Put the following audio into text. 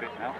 bit now.